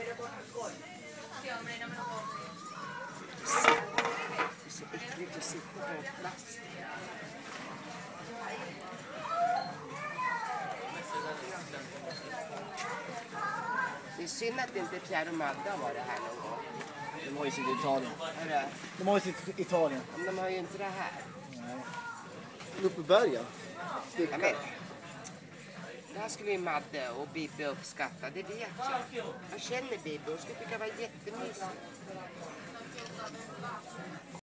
Det är. Det synd att inte Pierre och Madde har varit här någon gång. De har ju sitt Italien. Hörru, De har ju sitt Italien. men de har ju inte det här. Uppe i bergen. Ja, men, det här skulle ju Madde och Bibi uppskatta, det vet jag. Jag känner Bibi hon skulle tycka det var jättemysigt.